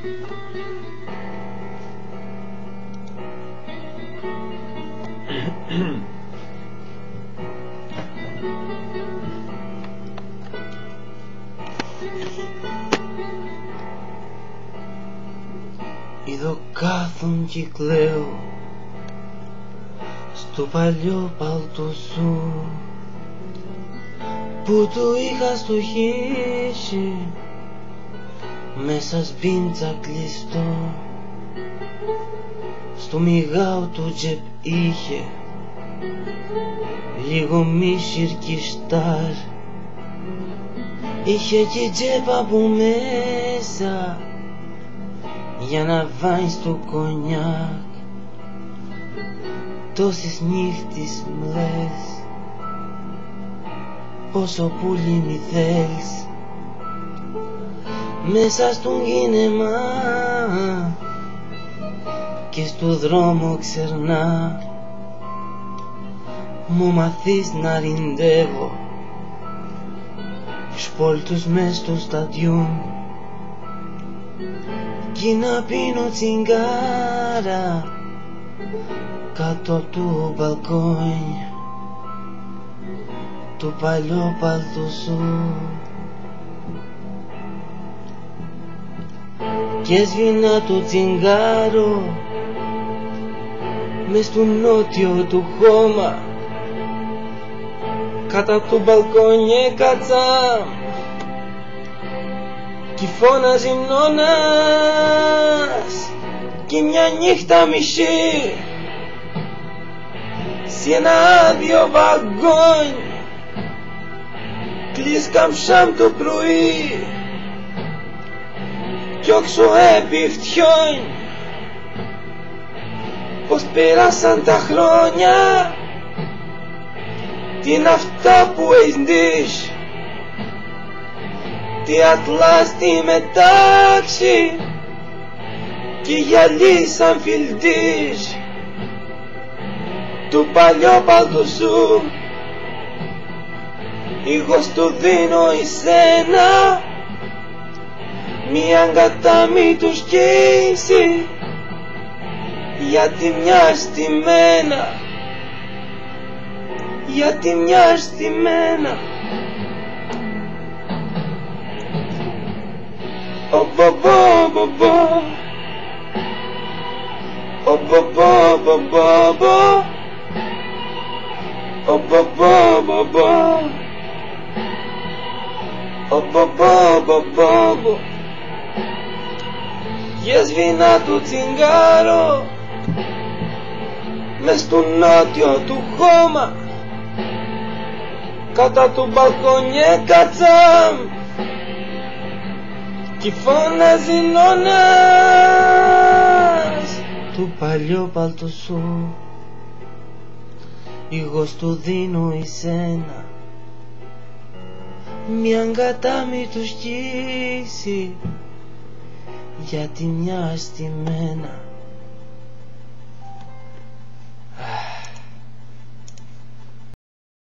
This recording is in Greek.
Είδω κάθουν κι κλαίω στο παλιό παλτό σου που του είχα στοχίσει μέσα σμπίντσα κλειστό στο μιγάο του τζεπ είχε λίγο μη σιρκιστάρ. Είχε και τζέπα που μέσα για να βάνεις το κονιάκ. Τόσες νύχτες λες πόσο πουλί μη θέλεις μέσα στον κίνημα. Και στο δρόμο ξερνά. Μου μαθείς να ριντεύω σπόλτους μες στο σταδιούν κι να πίνω τσιγκάρα κάτω από το μπαλκόνι. Το παλιό παλτό σου και σβήνα το τσιγκάρο μες στο νότιο του χώμα. Κάτω το μπαλκόνι έκατσα κι φώναζε νόνας κι μια νύχτα μισή σε ένα άδειο βαγόνι κλείσκαμψαν το πρωί κι όξω επιφτιόνι πως πέρασαν τα χρόνια. Τι είναι αυτά που έχεις δεις τι ατλάς τη μετάξι και γυαλί σαν φιλτής. Του παλιό παλτού σου. Εγώ στο δίνω εσένα μια κατάμη του σκέψη γιατί μια στημένα γιατί μια στημένα Ο μπαμπά μπαμπά Ο μπαμπά μπαμπά Ο μπαμπά μπαμπά Ο μπαμπά μπαμπά Και σβήνα του τσιγκάρο μες στο νότιο του χώμα. Κατά του μπαλκόνι έκατσα κι φώναζε νόνας του παλιό παλτό σου. Εγώ στο δίνω εσένα μια κατάμη του σκίσει γιατί μια στη μένα